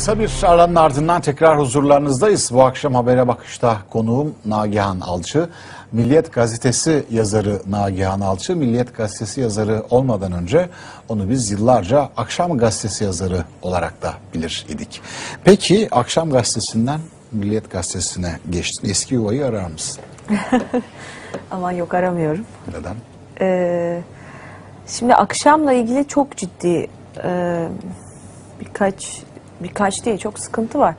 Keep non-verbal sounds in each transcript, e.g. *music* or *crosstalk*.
Kısa bir aranın ardından tekrar huzurlarınızdayız. Bu akşam habere bakışta konuğum Nagihan Alçı. Milliyet Gazetesi yazarı Nagihan Alçı. Milliyet Gazetesi yazarı olmadan önce onu biz yıllarca Akşam Gazetesi yazarı olarak da bilir idik. Peki Akşam Gazetesi'nden Milliyet Gazetesi'ne geçtin. Eski yuvayı arar mısın? *laughs* Ama yok aramıyorum. Neden? Ee, şimdi akşamla ilgili çok ciddi e, birkaç birkaç değil çok sıkıntı var.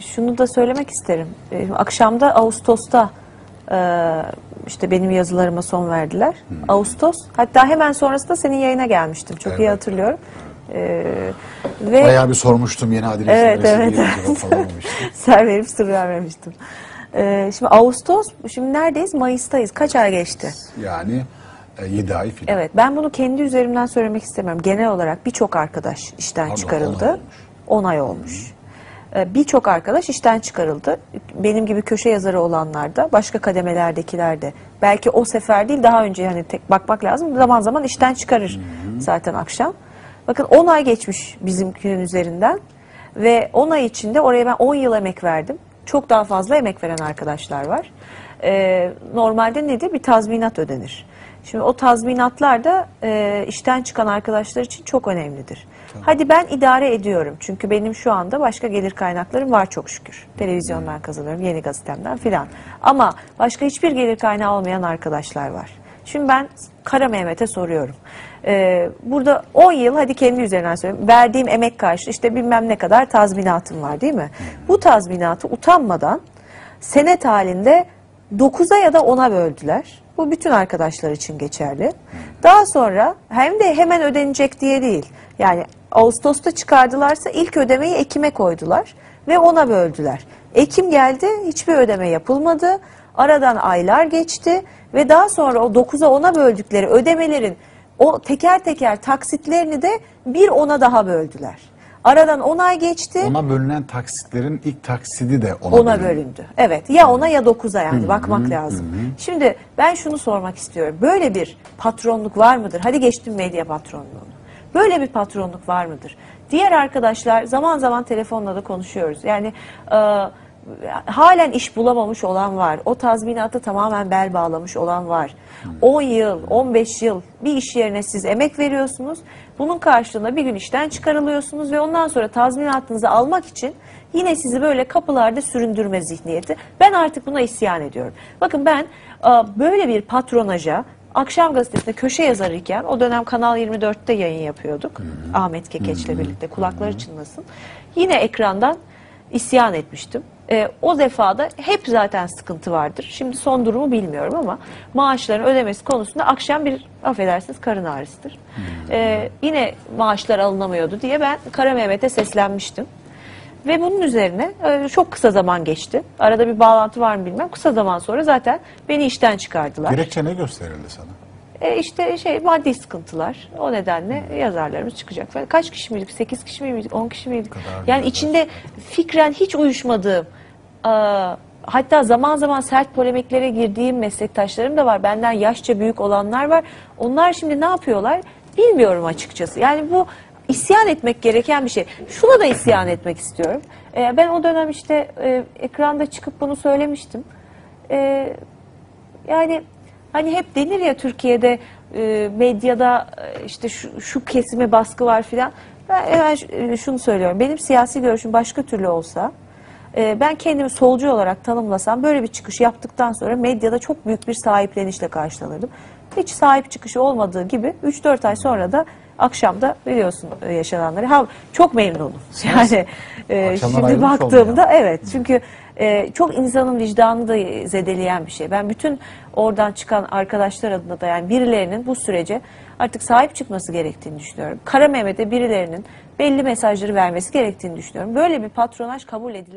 Şunu da söylemek isterim. Ee, akşamda Ağustos'ta e, işte benim yazılarıma son verdiler. Ağustos. Hatta hemen sonrasında senin yayına gelmiştim. Çok iyi Evet. hatırlıyorum. Ee, ve Bayağı bir sormuştum yeni adresi Evet, evet, evet. *laughs* ser verip sır vermemiştim. Ee, şimdi Ağustos, şimdi neredeyiz? Mayıs'tayız. Kaç ay geçti? Yani 7 ay filan. Evet, ben bunu kendi üzerimden söylemek istemiyorum. Genel olarak birçok arkadaş işten Pardon, çıkarıldı. on ay olmuş. 10 ay olmuş. Ee, Birçok arkadaş işten çıkarıldı. Benim gibi köşe yazarı olanlar da, başka kademelerdekiler de. Belki o sefer değil, daha önce hani tek bakmak lazım. Zaman zaman işten çıkarır zaten akşam. Bakın 10 ay geçmiş bizimkinin üzerinden. Ve 10 ay içinde oraya ben 10 yıl emek verdim. Çok daha fazla emek veren arkadaşlar var. Ee, normalde nedir? Bir tazminat ödenir. Şimdi o tazminatlar da e, işten çıkan arkadaşlar için çok önemlidir. Hadi ben idare ediyorum. Çünkü benim şu anda başka gelir kaynaklarım var çok şükür. Televizyondan kazanıyorum, yeni gazetemden filan. Ama başka hiçbir gelir kaynağı olmayan arkadaşlar var. Şimdi ben Kara Mehmet'e soruyorum. Ee, burada 10 yıl hadi kendi üzerinden söyleyeyim. Verdiğim emek karşı işte bilmem ne kadar tazminatım var değil mi? Bu tazminatı utanmadan senet halinde 9'a ya da 10'a böldüler. Bu bütün arkadaşlar için geçerli. Daha sonra hem de hemen ödenecek diye değil. Yani Ağustos'ta çıkardılarsa ilk ödemeyi Ekim'e koydular ve ona böldüler. Ekim geldi hiçbir ödeme yapılmadı. Aradan aylar geçti ve daha sonra o 9'a 10'a böldükleri ödemelerin o teker teker taksitlerini de bir ona daha böldüler. Aradan 10 ay geçti. Ona bölünen taksitlerin ilk taksidi de ona, Ona bölündü. bölündü. Evet. Ya ona ya dokuza yani bakmak lazım. Şimdi ben şunu sormak istiyorum. Böyle bir patronluk var mıdır? Hadi geçtim medya patronluğunu. Böyle bir patronluk var mıdır? Diğer arkadaşlar zaman zaman telefonla da konuşuyoruz. Yani e, halen iş bulamamış olan var. O tazminatı tamamen bel bağlamış olan var. 10 yıl, 15 yıl bir iş yerine siz emek veriyorsunuz. Bunun karşılığında bir gün işten çıkarılıyorsunuz ve ondan sonra tazminatınızı almak için yine sizi böyle kapılarda süründürme zihniyeti. Ben artık buna isyan ediyorum. Bakın ben e, böyle bir patronaja Akşam gazetesinde köşe yazarıyken o dönem Kanal 24'te yayın yapıyorduk. Ahmet Kekeç'le birlikte kulakları çınlasın. Yine ekrandan isyan etmiştim. Ee, o defada hep zaten sıkıntı vardır. Şimdi son durumu bilmiyorum ama maaşların ödemesi konusunda akşam bir affedersiniz karın ağrısıdır. Ee, yine maaşlar alınamıyordu diye ben Kara Mehmet'e seslenmiştim. Ve bunun üzerine e, çok kısa zaman geçti. Arada bir bağlantı var mı bilmem. Kısa zaman sonra zaten beni işten çıkardılar. Gerekçe ne gösterildi sana? E işte şey maddi sıkıntılar. O nedenle yazarlarımız çıkacak falan. Kaç kişi miydik? 8 kişi miydik? 10 kişi miydik? Yani içinde fikren hiç uyuşmadığım hatta zaman zaman sert polemiklere girdiğim meslektaşlarım da var. Benden yaşça büyük olanlar var. Onlar şimdi ne yapıyorlar? Bilmiyorum açıkçası. Yani bu isyan etmek gereken bir şey. Şuna da isyan etmek istiyorum. E, ben o dönem işte e, ekranda çıkıp bunu söylemiştim. E, yani hani hep denir ya Türkiye'de e, medyada e, işte şu, şu kesime baskı var filan. Ben hemen e, şunu söylüyorum. Benim siyasi görüşüm başka türlü olsa e, ben kendimi solcu olarak tanımlasam böyle bir çıkış yaptıktan sonra medyada çok büyük bir sahiplenişle karşılanırdım. Hiç sahip çıkışı olmadığı gibi 3-4 ay sonra da akşamda biliyorsun e, yaşananları. Ha, çok memnunum. Yani e, şimdi baktığımda. Evet çünkü e, çok insanın vicdanını da zedeleyen bir şey. Ben bütün oradan çıkan arkadaşlar adına da yani birilerinin bu sürece artık sahip çıkması gerektiğini düşünüyorum. Kara Mehmet'e birilerinin belli mesajları vermesi gerektiğini düşünüyorum. Böyle bir patronaj kabul edilemez.